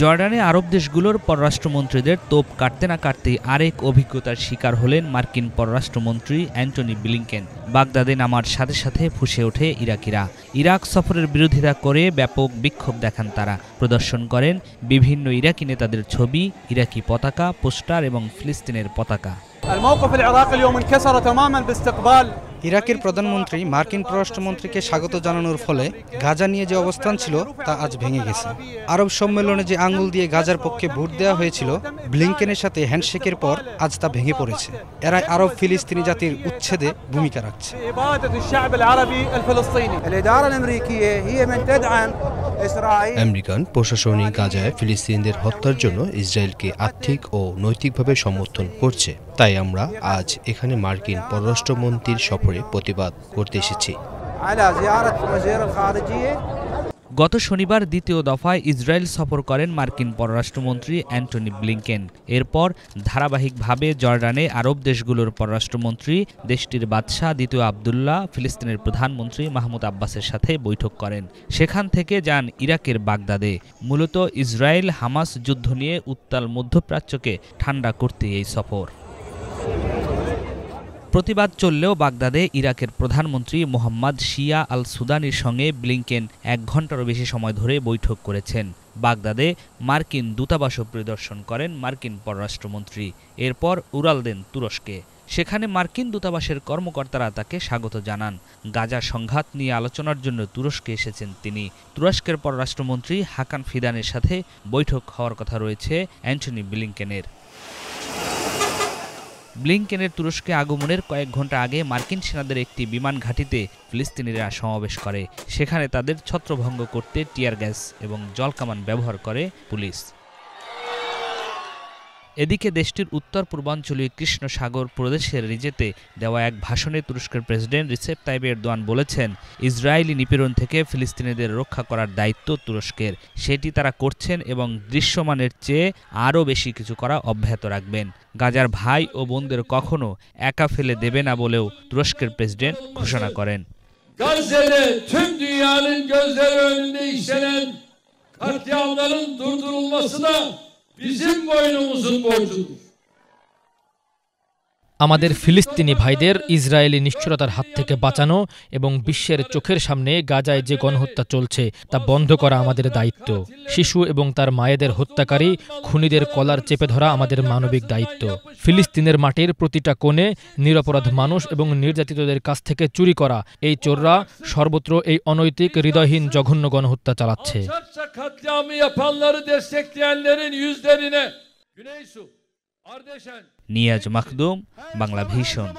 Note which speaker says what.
Speaker 1: জর্ডানে আরব দেশগুলোর পররাষ্ট্রমন্ত্রীদের তোপ কাটতে না কাটতেই আরেক অভিজ্ঞতার শিকার হলেন মার্কিন পররাষ্ট্রমন্ত্রী অ্যান্টনি ব্লিংকেন বাগদাদে নামার সাথে সাথে ফুসে ওঠে ইরাকিরা ইরাক সফরের বিরোধিতা করে ব্যাপক বিক্ষোভ দেখান তারা প্রদর্শন করেন বিভিন্ন ইরাকি নেতাদের ছবি ইরাকি পতাকা পোস্টার এবং ফিলিস্তিনের পতাকা
Speaker 2: الموقف العراقي اليوم انكسر تماما باستقبال
Speaker 3: ইরাকের প্রধানমন্ত্রী মার্কিন পররাষ্ট্রমন্ত্রীকে স্বাগত জানানোর ফলে গাজা নিয়ে যে অবস্থান ছিল তা আজ ভেঙে গেছে। আরব সম্মেলনে যে আঙুল দিয়ে গাজার পক্ষে ভোট দেওয়া হয়েছিল ব্লিংকেনের সাথে হ্যান্ডশেকের পর আজ তা ভেঙে পড়েছে। এরাই আরব ফিলিস্তিনি জাতির উচ্ছেদে ভূমিকা রাখছে।
Speaker 4: আমেরিকান প্রশাসনিক গাজায় ফিলিস্তিনদের হত্যার জন্য ইসরায়েলকে আর্থিক ও নৈতিকভাবে সমর্থন করছে। তাই আমরা আজ এখানে মার্কিন পররাষ্ট্রমন্ত্রীর সফরে প্রতিবাদ করতে এসেছি।
Speaker 1: গত শনিবার দ্বিতীয় দফায় ইসরায়েল সফর করেন মার্কিন পররাষ্ট্রমন্ত্রী অ্যান্টনি ব্লিংকেন। এরপর ধারাবাহিকভাবে জর্ডানে আরব দেশগুলোর পররাষ্ট্রমন্ত্রী, দেশটির বাদশাহ দ্বিতীয় আবদুল্লাহ, ফিলিস্তিনের প্রধানমন্ত্রী মাহমুদ আব্বাসের সাথে বৈঠক করেন। সেখান থেকে যান ইরাকের বাগদাদে। মূলত ইসরায়েল হামাস যুদ্ধ নিয়ে উত্তাল মধ্যপ্রাচ্যকে ঠান্ডা করতে এই সফর। প্রতিবাদ চললেও বাগদাদে ইরাকের প্রধানমন্ত্রী মোহাম্মদ শিয়া আল সুদানির সঙ্গে ব্লিংকেন এক ঘন্টারও বেশি সময় ধরে বৈঠক করেছেন। বাগদাদে মার্কিন দূতাবাসও পরিদর্শন করেন মার্কিন পররাষ্ট্রমন্ত্রী। এরপর উড়াল দেন তুরস্কে। সেখানে মার্কিন দূতাবাসের কর্মকর্তারা তাকে স্বাগত জানান। গাজা সংঘাত নিয়ে আলোচনার জন্য তুরস্কে এসেছেন তিনি। তুরস্কের পররাষ্ট্রমন্ত্রী হাকান ফিদানের সাথে বৈঠক হওয়ার কথা রয়েছে অ্যান্টনি ব্লিংকেনের। ব্লিংকেনের তুরস্কে আগমনের কয়েক ঘণ্টা আগে মার্কিন সেনাদের একটি বিমান ঘাঁটিতে ফিলিস্তিনিরা সমাবেশ করে। সেখানে তাদের ছত্রভঙ্গ করতে টিয়ার গ্যাস এবং জলকামান ব্যবহার করে পুলিশ। এদিকে দেশটির উত্তর পূর্বাঞ্চলীয় কৃষ্ণ সাগর প্রদেশের রিজেতে দেওয়া এক ভাষণে তুরস্কের প্রেসিডেন্ট রিসেপ তাইব এরদোয়ান বলেছেন, ইসরায়েলি নিপীড়ন থেকে ফিলিস্তিনিদের রক্ষা করার দায়িত্ব তুরস্কের। সেটি তারা করছেন এবং দৃশ্যমানের চেয়ে আরও বেশি কিছু করা অব্যাহত রাখবেন। গাজার ভাই ও বোনদের কখনো একা ফেলে দেবে না বলেও তুরস্কের প্রেসিডেন্ট ঘোষণা করেন।
Speaker 5: Gazze'de tüm dünyanın gözleri önünde işlenen katliamların durdurulması da bizim boynumuzun borcudur.
Speaker 6: আমাদের ফিলিস্তিনি ভাইদের ইসরায়েলি নিষ্ঠুরতার হাত থেকে বাঁচানো এবং বিশ্বের চোখের সামনে গাজায় যে গণহত্যা চলছে, তা বন্ধ করা আমাদের দায়িত্ব। শিশু এবং তার মায়েদের হত্যাকারী খুনিদের কলার চেপে ধরা আমাদের মানবিক দায়িত্ব। ফিলিস্তিনের মাটির প্রতিটা কোণে নিরপরাধ মানুষ এবং নির্যাতিতদের কাছ থেকে চুরি করা এই চোররা সর্বত্র এই অনৈতিক, হৃদয়হীন, জঘন্য গণহত্যা চালাচ্ছে।
Speaker 5: Katliamı yapanları destekleyenlerin yüzlerine Güneysu, Ardeşen,
Speaker 1: Niyaz Makdum, Bangla Bhishon.